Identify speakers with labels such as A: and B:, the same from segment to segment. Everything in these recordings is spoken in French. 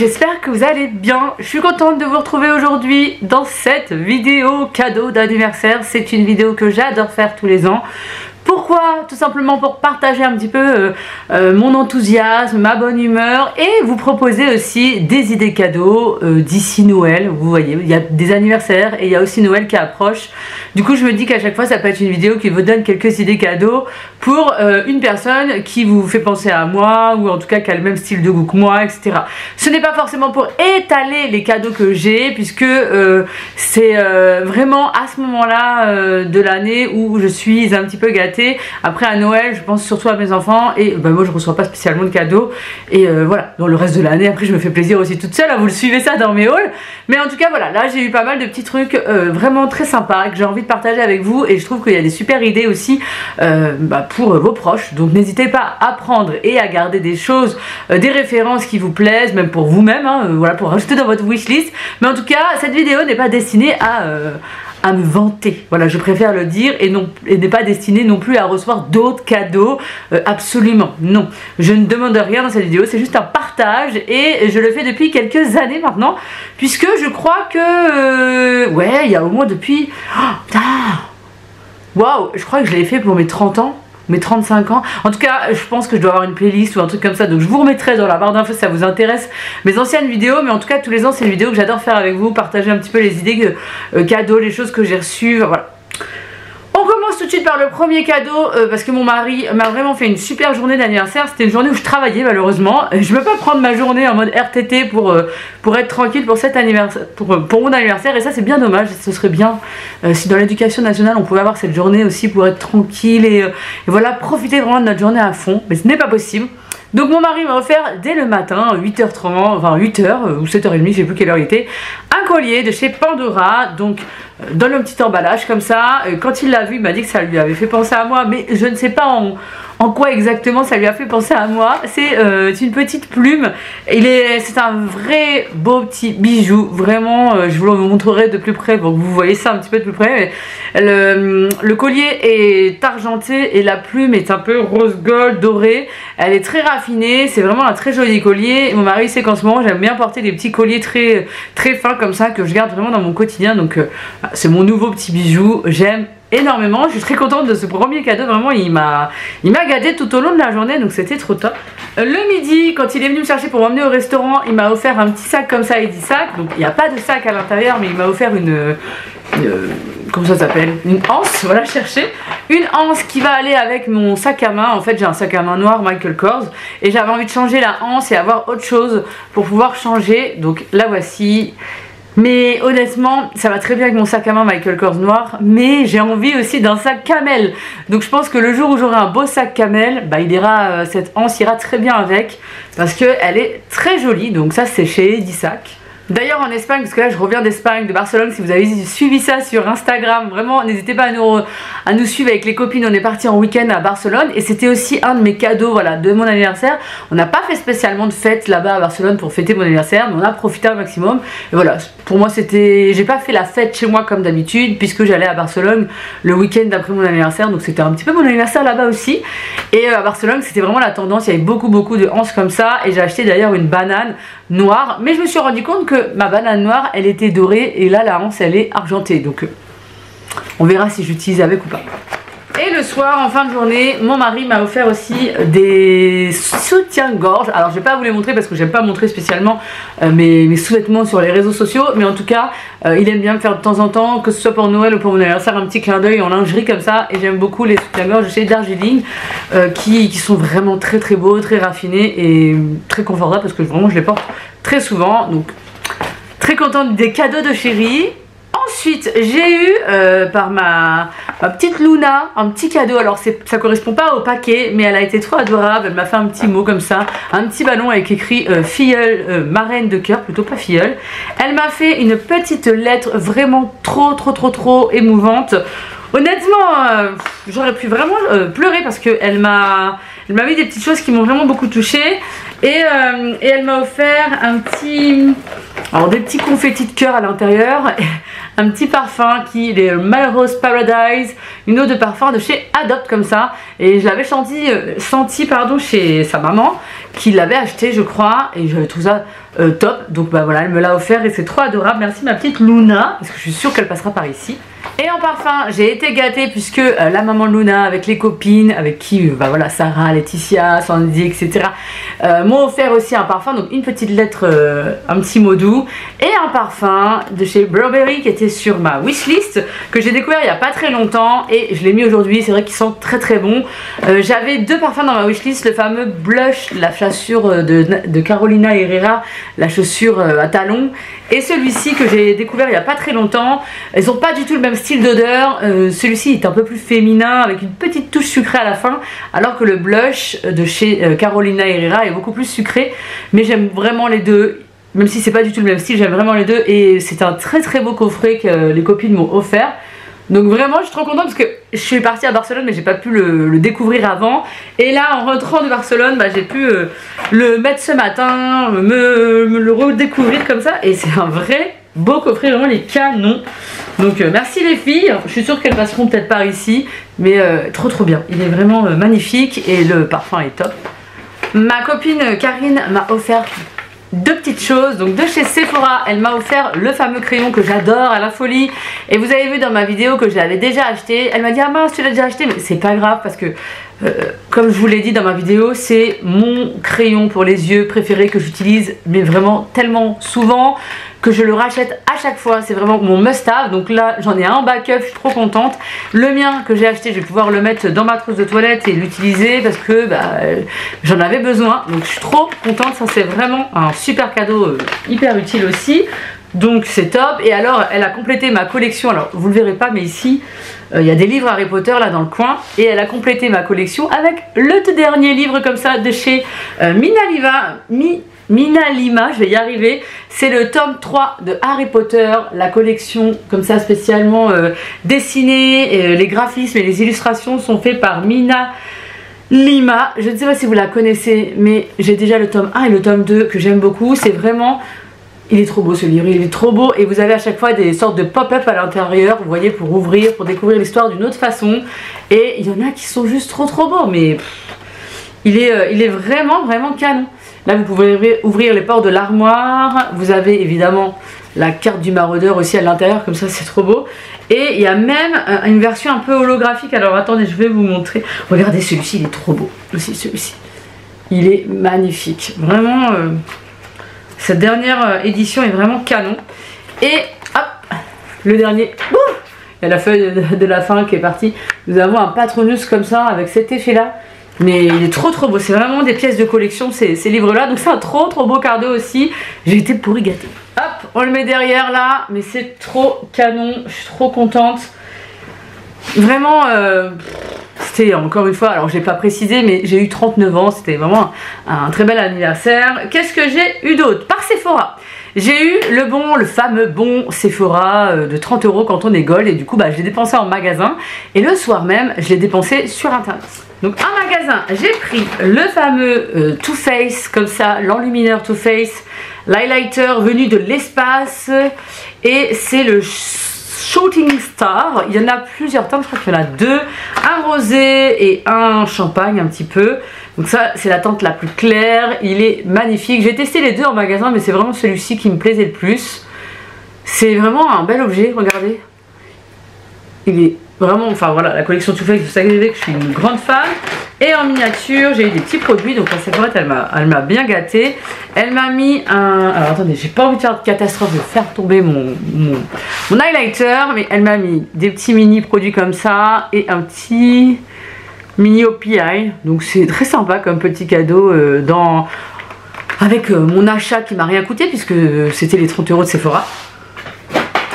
A: j'espère que vous allez bien. Je suis contente de vous retrouver aujourd'hui dans cette vidéo cadeau d'anniversaire. C'est une vidéo que j'adore faire tous les ans. Pourquoi Tout simplement pour partager un petit peu euh, euh, mon enthousiasme, ma bonne humeur et vous proposer aussi des idées cadeaux euh, d'ici Noël. Vous voyez, il y a des anniversaires et il y a aussi Noël qui approche. Du coup, je me dis qu'à chaque fois, ça peut être une vidéo qui vous donne quelques idées cadeaux pour une personne qui vous fait penser à moi ou en tout cas qui a le même style de goût que moi, etc. Ce n'est pas forcément pour étaler les cadeaux que j'ai puisque c'est vraiment à ce moment-là de l'année où je suis un petit peu gâtée après à Noël, je pense surtout à mes enfants et bah, moi je reçois pas spécialement de cadeaux. Et euh, voilà, dans le reste de l'année, après je me fais plaisir aussi toute seule. Hein, vous le suivez ça dans mes hauls. Mais en tout cas, voilà, là j'ai eu pas mal de petits trucs euh, vraiment très sympas que j'ai envie de partager avec vous. Et je trouve qu'il y a des super idées aussi euh, bah, pour vos proches. Donc n'hésitez pas à prendre et à garder des choses, des références qui vous plaisent, même pour vous-même. Hein, voilà, pour rajouter dans votre wishlist. Mais en tout cas, cette vidéo n'est pas destinée à à me vanter. Voilà, je préfère le dire et n'est pas destiné non plus à recevoir d'autres cadeaux. Euh, absolument, non. Je ne demande rien dans cette vidéo, c'est juste un partage et je le fais depuis quelques années maintenant, puisque je crois que euh, ouais, il y a au moins depuis. Oh, Waouh, je crois que je l'ai fait pour mes 30 ans mes 35 ans. En tout cas, je pense que je dois avoir une playlist ou un truc comme ça. Donc je vous remettrai dans la barre d'infos si ça vous intéresse mes anciennes vidéos. Mais en tout cas, tous les ans, c'est une vidéo que j'adore faire avec vous, partager un petit peu les idées, euh, cadeaux, les choses que j'ai reçues. Voilà tout de suite par le premier cadeau euh, parce que mon mari m'a vraiment fait une super journée d'anniversaire. C'était une journée où je travaillais malheureusement. Je ne peux pas prendre ma journée en mode RTT pour, euh, pour être tranquille pour, anniversaire, euh, pour mon anniversaire et ça c'est bien dommage. Ce serait bien si dans l'éducation nationale on pouvait avoir cette journée aussi pour être tranquille et, et voilà profiter vraiment de notre journée à fond. Mais ce n'est pas possible. Donc mon mari m'a offert dès le matin, 8h30, enfin 8h ou 7h30, je sais plus quelle heure il était, un collier de chez Pandora, donc euh, dans le petit emballage comme ça. Quand il l'a vu, il m'a dit que ça lui avait fait penser à moi, mais je ne sais pas en, en quoi exactement ça lui a fait penser à moi. C'est euh, une petite plume. C'est un vrai beau petit bijou. Vraiment, euh, je vous le montrerai de plus près que vous voyez ça un petit peu de plus près. Le, le, collier est argenté et la plume est un peu rose gold doré. Elle est très raffinée. C'est vraiment un très joli collier. Mon mari sait qu'en ce moment j'aime bien porter des petits colliers très, très fins comme ça que je garde vraiment dans mon quotidien. Donc euh, c'est mon nouveau petit bijou. J'aime énormément. Je suis très contente de ce premier cadeau. Vraiment, il m'a gâté tout au long de la journée, donc c'était trop top. Euh, le midi, quand il est venu me chercher pour m'emmener au restaurant, il m'a offert un petit sac comme ça, il dit sac. Donc il n'y a pas de sac à l'intérieur, mais il m'a offert une, comment ça s'appelle? Une anse, voilà, chercher. Une anse qui va aller avec mon sac à main. En fait, j'ai un sac à main noir Michael Kors et j'avais envie de changer la anse et avoir autre chose pour pouvoir changer. Donc la voici. Mais honnêtement, ça va très bien avec mon sac à main Michael Kors noir, mais j'ai envie aussi d'un sac camel. Donc je pense que le jour où j'aurai un beau sac camel, bah euh, cette anse ira très bien avec, parce qu'elle est très jolie. Donc ça c'est chez Edisac. D'ailleurs en Espagne, parce que là je reviens d'Espagne, de Barcelone, si vous avez suivi ça sur Instagram, vraiment n'hésitez pas à nous, à nous suivre avec les copines, on est parti en week-end à Barcelone et c'était aussi un de mes cadeaux voilà, de mon anniversaire. On n'a pas fait spécialement de fête là-bas à Barcelone pour fêter mon anniversaire, mais on a profité au maximum. Et voilà, pour moi c'était... J'ai pas fait la fête chez moi comme d'habitude, puisque j'allais à Barcelone le week-end d'après mon anniversaire, donc c'était un petit peu mon anniversaire là-bas aussi. Et euh, à Barcelone c'était vraiment la tendance, il y avait beaucoup beaucoup de hanches comme ça, et j'ai acheté d'ailleurs une banane noire, mais je me suis rendu compte que ma banane noire, elle était dorée et là la hanse, elle est argentée. Donc euh, on verra si j'utilise avec ou pas. Et le soir, en fin de journée, mon mari m'a offert aussi des soutiens-gorge. Alors je vais pas vous les montrer parce que j'aime pas montrer spécialement euh, mes, sous-vêtements sur les réseaux sociaux. Mais en tout cas, euh, il aime bien me faire de temps en temps, que ce soit pour Noël ou pour mon anniversaire, un petit clin d'œil en lingerie comme ça. Et j'aime beaucoup les soutiens-gorge chez Darjeeling qui, qui sont vraiment très très beaux, très raffinés et très confortables parce que vraiment je les porte très souvent. Donc très contente des cadeaux de chérie. Ensuite, j'ai eu euh, par ma, petite Luna un petit cadeau. Alors, ça correspond pas au paquet, mais elle a été trop adorable. Elle m'a fait un petit mot comme ça, un petit ballon avec écrit euh, filleule, euh, marraine de cœur, plutôt pas filleule. Elle m'a fait une petite lettre vraiment trop, trop, trop, trop émouvante. Honnêtement, j'aurais pu vraiment pleurer parce qu'elle m'a elle m'a mis des petites choses qui m'ont vraiment beaucoup touchée. Et elle m'a offert un petit alors des petits confettis de cœur à l'intérieur, un petit parfum qui est Melrose Paradise, une eau de parfum de chez Adopt comme ça. Et je l'avais senti, euh, senti pardon, chez sa maman qui l'avait acheté je crois et je trouve ça euh, top. Donc bah voilà, elle me l'a offert et c'est trop adorable. Merci ma petite Luna, parce que je suis sûre qu'elle passera par ici. Et en parfum, j'ai été gâtée puisque euh, la maman Luna, avec les copines, avec qui, euh, bah voilà, Sarah, Laetitia, Sandy, etc., m'ont offert aussi un parfum, donc une petite lettre, un petit mot doux, et un parfum de chez Burberry qui était sur ma wishlist, que j'ai découvert il n'y a pas très longtemps, et je l'ai mis aujourd'hui, c'est vrai qu'il sent très très bon. J'avais deux parfums dans ma wishlist, le fameux blush, la chaussure de, de Carolina Herrera, la chaussure à talons, et celui-ci que j'ai découvert il n'y a pas très longtemps. Ils n'ont pas du tout le même style d'odeur. Euh, celui-ci est un peu plus féminin avec une petite touche sucrée à la fin. Alors que le blush de chez euh, Carolina Herrera est beaucoup plus sucré. Mais j'aime vraiment les deux. Même si c'est pas du tout le même style, j'aime vraiment les deux. Et c'est un très très beau coffret que les copines m'ont offert. Donc vraiment je suis trop contente parce que je suis partie à Barcelone mais j'ai pas pu le, découvrir avant. Et là en rentrant de Barcelone bah, j'ai pu euh, le mettre ce matin, me, le redécouvrir comme ça. Et c'est un vrai beau coffret, vraiment les canons. Donc euh, merci les filles, je suis sûre qu'elles passeront peut-être par ici. Mais euh, trop trop bien, il est vraiment magnifique et le parfum est top. Ma copine Karine m'a offert deux petites choses. Donc de chez Sephora, elle m'a offert le fameux crayon que j'adore à la folie. Et vous avez vu dans ma vidéo que je l'avais déjà acheté. Elle m'a dit ah mince tu l'as déjà acheté mais c'est pas grave parce que euh, comme je vous l'ai dit dans ma vidéo, c'est mon crayon pour les yeux préféré que j'utilise mais vraiment tellement souvent que je le rachète à chaque fois. C'est vraiment mon must-have. Donc là, j'en ai un backup, je suis trop contente. Le mien que j'ai acheté, je vais pouvoir le mettre dans ma trousse de toilette et l'utiliser parce que bah, j'en avais besoin. Donc je suis trop contente. Ça, c'est vraiment un super cadeau euh, hyper utile aussi. Donc c'est top. Et alors, elle a complété ma collection. Alors, vous le verrez pas, mais ici, euh, il y a des livres Harry Potter là dans le coin. Et elle a complété ma collection avec le tout dernier livre comme ça de chez euh, Minaliva. Mi Mina Lima, je vais y arriver. C'est le tome 3 de Harry Potter, la collection comme ça spécialement euh, dessinée. les graphismes et les illustrations sont faits par Mina Lima. Je ne sais pas si vous la connaissez, mais j'ai déjà le tome 1 et le tome 2 que j'aime beaucoup. C'est vraiment il est trop beau ce livre, il est trop beau et vous avez à chaque fois des sortes de pop-up à l'intérieur, vous voyez, pour ouvrir, pour découvrir l'histoire d'une autre façon. Et il y en a qui sont juste trop trop beaux, mais il, est, euh, il est vraiment vraiment canon. Là vous pouvez ouvrir les portes de l'armoire, vous avez évidemment la carte du maraudeur aussi à l'intérieur, comme ça c'est trop beau. Et il y a même euh, une version un peu holographique, alors attendez je vais vous montrer. Regardez celui-ci, il est trop beau aussi celui-ci. Il est magnifique, vraiment... Euh, cette dernière euh, édition est vraiment canon. Et hop, le dernier. il y a la feuille de la fin qui est partie. Nous avons un patronus comme ça avec cet effet là. Mais il est trop trop beau, c'est vraiment des pièces de collection ces, livres là, donc c'est un trop trop beau cadeau aussi, j'ai été pourri gâtée. Hop, on le met derrière là, mais c'est trop canon, je suis trop contente. Vraiment, euh, c'était encore une fois, alors je n'ai pas précisé, mais j'ai eu 39 ans, c'était vraiment un, très bel anniversaire. Qu'est-ce que j'ai eu d'autre? Par Sephora. J'ai eu le bon, le fameux bon Sephora euh, de 30 euros quand on est et du coup bah, je l'ai dépensé en magasin et le soir même je l'ai dépensé sur internet. Donc en magasin j'ai pris le fameux euh, Too Faced comme ça, l'enlumineur Too Faced, l'highlighter venu de l'espace et c'est le Shooting Star. Il y en a plusieurs teintes, je crois qu'il y en a deux. Un rosé et un champagne un petit peu. Donc ça, c'est la teinte la plus claire. Il est magnifique. J'ai testé les deux en magasin, mais c'est vraiment celui-ci qui me plaisait le plus. C'est vraiment un bel objet, regardez. Il est Vraiment, enfin voilà, la collection Too Faced, vous savez que je suis une grande fan. Et en miniature, j'ai eu des petits produits. Donc la Sephora, elle m'a bien gâté. Elle m'a mis un... Alors attendez, j'ai pas envie de faire de catastrophe, de faire tomber mon, mon, highlighter. Mais elle m'a mis des petits mini produits comme ça. Et un petit mini OPI. Donc c'est très sympa comme petit cadeau euh, dans... Avec euh, mon achat qui m'a rien coûté puisque c'était les 30 euros de Sephora.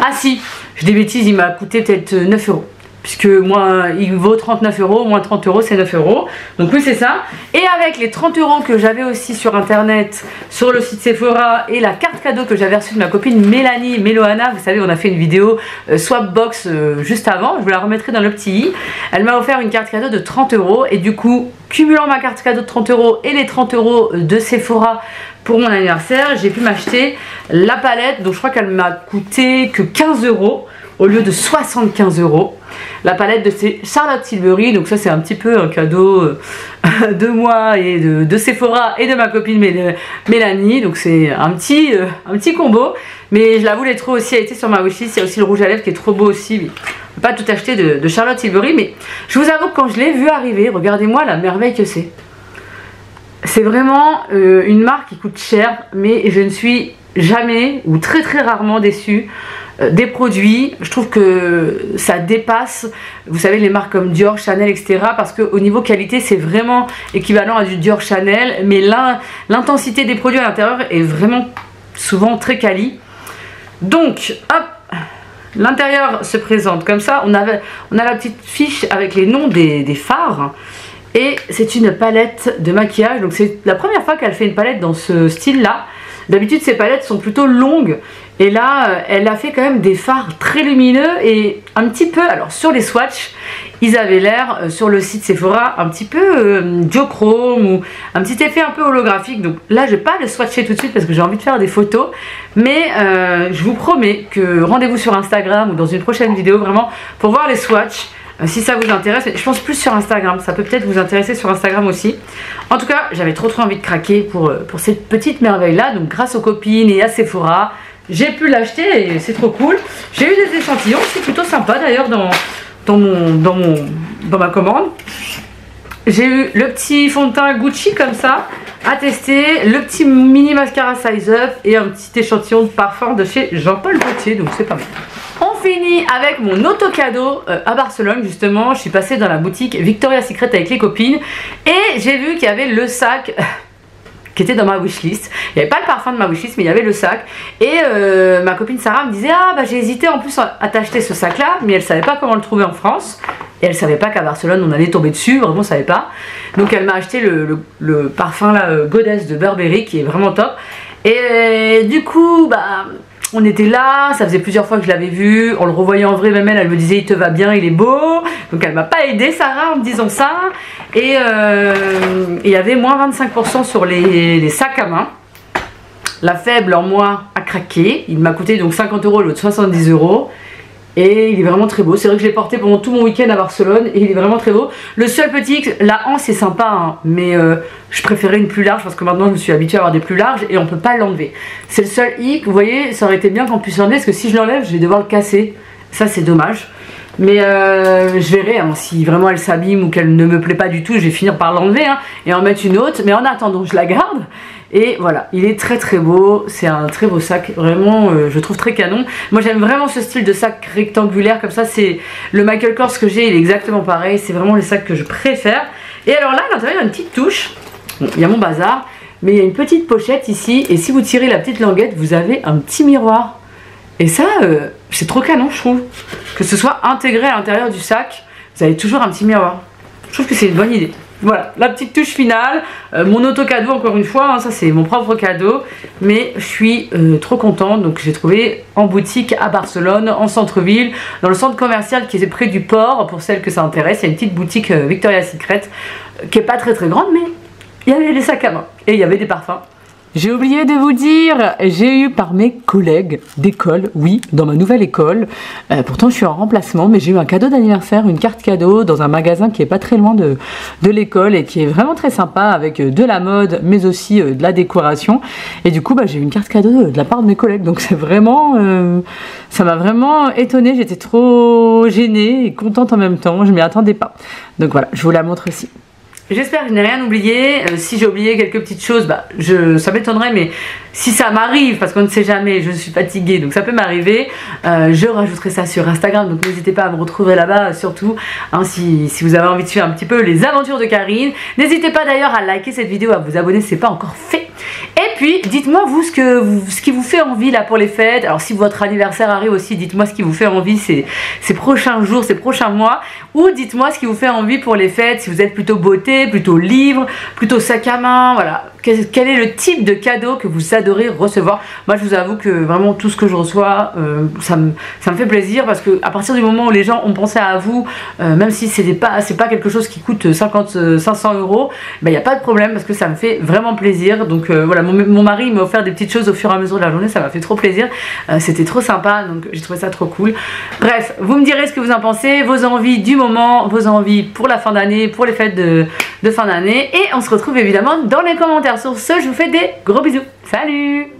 A: Ah si, je dis bêtises, il m'a coûté peut-être 9 euros puisque moi il vaut 39 euros, moins 30 euros c'est 9 euros. Donc oui c'est ça. Et avec les 30 euros que j'avais aussi sur internet, sur le site Sephora et la carte cadeau que j'avais reçue de ma copine Mélanie Meloana, vous savez on a fait une vidéo euh, Swapbox euh, juste avant, je vous la remettrai dans le petit i. Elle m'a offert une carte cadeau de 30 euros et du coup cumulant ma carte cadeau de 30 euros et les 30 euros de Sephora pour mon anniversaire, j'ai pu m'acheter la palette, donc je crois qu'elle m'a coûté que 15 euros au lieu de 75 euros. La palette de Charlotte Tilbury, donc ça c'est un petit peu un cadeau euh, de moi et de, Sephora et de ma copine Mélanie, donc c'est un petit, euh, un petit combo. Mais je l'avoue, les trop aussi a été sur ma wishlist. Il y a aussi le rouge à lèvres qui est trop beau aussi. Mais pas tout acheter de, Charlotte Tilbury, mais je vous avoue que quand je l'ai vu arriver, regardez-moi la merveille que c'est. C'est vraiment euh, une marque qui coûte cher, mais je ne suis jamais ou très très rarement déçue des produits. Je trouve que ça dépasse, vous savez, les marques comme Dior, Chanel, etc. Parce qu'au niveau qualité, c'est vraiment équivalent à du Dior, Chanel. Mais l'intensité des produits à l'intérieur est vraiment souvent très quali. Donc, hop, l'intérieur se présente comme ça. On a la petite fiche avec les noms des, des phares. Et c'est une palette de maquillage. Donc c'est la première fois qu'elle fait une palette dans ce style-là. D'habitude, ces palettes sont plutôt longues. Et là, euh, elle a fait quand même des fards très lumineux et un petit peu, alors sur les swatchs, ils avaient l'air, euh, sur le site Sephora, un petit peu euh, diochrome ou un petit effet un peu holographique. Donc là, je vais pas le swatcher tout de suite parce que j'ai envie de faire des photos. Mais je vous promets que rendez-vous sur Instagram ou dans une prochaine vidéo vraiment pour voir les swatchs. Euh, si ça vous intéresse, je pense plus sur Instagram, ça peut peut-être vous intéresser sur Instagram aussi. En tout cas, j'avais trop trop envie de craquer pour, euh, pour cette petite merveille là, donc grâce aux copines et à Sephora, j'ai pu l'acheter et c'est trop cool. J'ai eu des échantillons, c'est plutôt sympa d'ailleurs dans, dans, mon, dans, mon, dans ma commande. J'ai eu le petit fond de teint Gucci comme ça à tester, le petit mini mascara size up et un petit échantillon de parfum de chez Jean-Paul Gaultier, donc c'est pas mal. On finit avec mon auto cadeau euh, à Barcelone justement. Je suis passée dans la boutique Victoria's Secret avec les copines et j'ai vu qu'il y avait le sac qui était dans ma wishlist. Il n'y avait pas le parfum de ma wishlist, mais il y avait le sac. Et euh, ma copine Sarah me disait Ah, bah j'ai hésité en plus à t'acheter ce sac là, mais elle savait pas comment le trouver en France. Et elle savait pas qu'à Barcelone on allait tomber dessus, vraiment on savait pas. Donc elle m'a acheté le, parfum là, euh, Goddess de Burberry qui est vraiment top. Et du coup, bah on était là, ça faisait plusieurs fois que je l'avais vu, on le revoyait en vrai, même elle, me disait il te va bien, il est beau. Donc elle m'a pas aidé Sarah en me disant ça. Et euh, il y avait moins 25% sur les, sacs à main. La faible en moi a craqué, il m'a coûté donc 50 euros l'autre 70 euros. Et il est vraiment très beau. C'est vrai que je l'ai porté pendant tout mon week-end à Barcelone et il est vraiment très beau. Le seul petit, la hanse est sympa, hein, mais euh, je préférais une plus large parce que maintenant je me suis habituée à avoir des plus larges et on peut pas l'enlever. C'est le seul hic, vous voyez, ça aurait été bien qu'on puisse l'enlever parce que si je l'enlève, je vais devoir le casser. Ça c'est dommage. Mais euh, je verrai hein, si vraiment elle s'abîme ou qu'elle ne me plaît pas du tout, je vais finir par l'enlever hein, et en mettre une autre. Mais en attendant, je la garde. Et voilà, il est très très beau, c'est un très beau sac, vraiment euh, je trouve très canon. Moi j'aime vraiment ce style de sac rectangulaire comme ça, c'est le Michael Kors que j'ai, il est exactement pareil, c'est vraiment le sac que je préfère. Et alors là, à l'intérieur, il y a une petite touche, il y a mon bazar, mais il y a une petite pochette ici, et si vous tirez la petite languette, vous avez un petit miroir. Et ça, euh, c'est trop canon je trouve, que ce soit intégré à l'intérieur du sac, vous avez toujours un petit miroir. Je trouve que c'est une bonne idée. Voilà, la petite touche finale, euh, mon auto cadeau encore une fois, hein, ça c'est mon propre cadeau, mais je suis euh, trop contente, donc j'ai trouvé en boutique à Barcelone, en centre-ville, dans le centre commercial qui est près du port, pour celles que ça intéresse, il y a une petite boutique euh, Victoria's Secret, qui est pas très très grande, mais il y avait des sacs à main, et il y avait des parfums. J'ai oublié de vous dire, j'ai eu par mes collègues d'école, oui, dans ma nouvelle école. Euh, pourtant, je suis en remplacement, mais j'ai eu un cadeau d'anniversaire, une carte cadeau dans un magasin qui est pas très loin de, de l'école et qui est vraiment très sympa avec euh, de la mode, mais aussi euh, de la décoration. Et du coup, bah, j'ai eu une carte cadeau de la part de mes collègues. Donc c'est vraiment, ça m'a vraiment étonnée. J'étais trop gênée et contente en même temps. Je m'y attendais pas. Donc voilà, je vous la montre aussi. J'espère que je n'ai rien oublié. Euh, si j'ai oublié quelques petites choses, bah, ça m'étonnerait, mais si ça m'arrive, parce qu'on ne sait jamais, je suis fatiguée, donc ça peut m'arriver, euh, je rajouterai ça sur Instagram, donc n'hésitez pas à me retrouver là-bas, surtout hein, si, si, vous avez envie de suivre un petit peu les aventures de Karine. N'hésitez pas d'ailleurs à liker cette vidéo, à vous abonner si ce n'est pas encore fait. Et puis, dites-moi vous ce, qui vous fait envie là pour les fêtes. Alors si votre anniversaire arrive aussi, dites-moi ce qui vous fait envie ces, ces prochains jours, ces prochains mois. Ou dites-moi ce qui vous fait envie pour les fêtes, si vous êtes plutôt beauté, plutôt livre, plutôt sac à main, voilà quel est le type de cadeau que vous adorez recevoir? Moi, je vous avoue que vraiment tout ce que je reçois, euh, ça, me, fait plaisir parce que à partir du moment où les gens ont pensé à vous, euh, même si c'est pas, pas quelque chose qui coûte 50, 500 euros, il ben, n'y a pas de problème parce que ça me fait vraiment plaisir. Donc voilà, mon mari m'a offert des petites choses au fur et à mesure de la journée, ça m'a fait trop plaisir. C'était trop sympa, donc j'ai trouvé ça trop cool. Bref, vous me direz ce que vous en pensez, vos envies du moment, vos envies pour la fin d'année, pour les fêtes de, de fin d'année. Et on se retrouve évidemment dans les commentaires. Sur ce, je vous fais des gros bisous. Salut